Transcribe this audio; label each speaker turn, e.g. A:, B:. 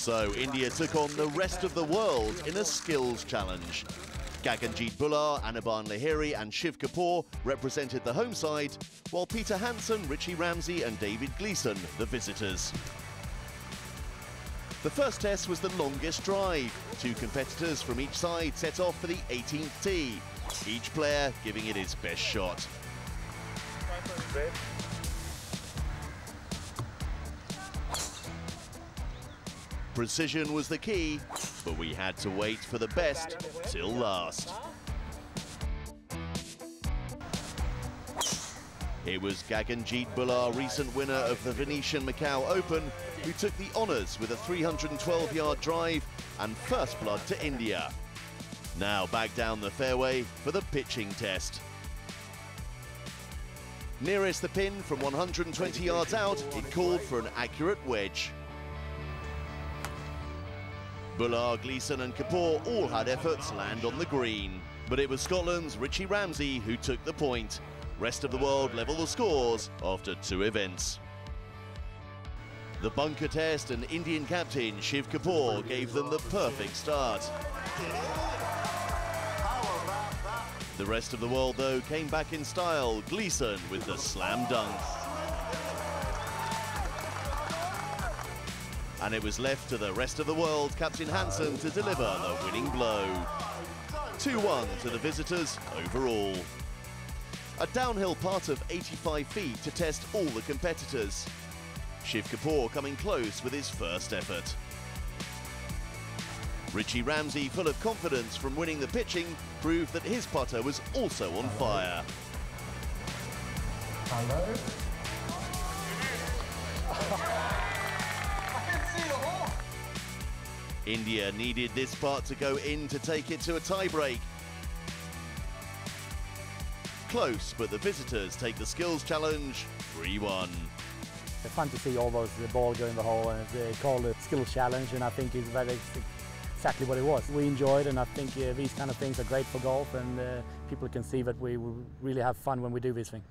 A: So India took on the rest of the world in a skills challenge. Gaganjeet Bhullar, Anirban Lahiri and Shiv Kapur represented the home side, while Peter Hanson, Richie Ramsay and David Gleeson the visitors. The first test was the longest drive. Two competitors from each side set off for the 18th tee, each player giving it his best shot. Precision was the key, but we had to wait for the best till last. It was Gaganjeet Bhullar, recent winner of the Venetian Macau Open, who took the honours with a 312-yard drive and first blood to India. Now back down the fairway for the pitching test. Nearest the pin from 120 yards out, it called for an accurate wedge. Bhullar, Gleeson and Kapur all had efforts land on the green. But it was Scotland's Richie Ramsay who took the point. Rest of the world level the scores after two events. The bunker test and Indian captain Shiv Kapur gave them the perfect start. The rest of the world, though, came back in style. Gleeson with the slam dunk. And it was left to the rest of the world, Captain Hanson, to deliver the winning blow. 2-1 to the visitors overall. A downhill part of 85 feet to test all the competitors. Shiv Kapur coming close with his first effort. Richie Ramsay, full of confidence from winning the pitching, proved that his putter was also on fire.
B: Hello?
A: India needed this part to go in to take it to a tiebreak. Close, but the visitors take the skills challenge 3-1.
C: It's fun to see all those the ball go in the hole and they call it skills challenge and I think it's very exactly what it was. We enjoyed and I think these kind of things are great for golf and uh, people can see that we really have fun when we do this things.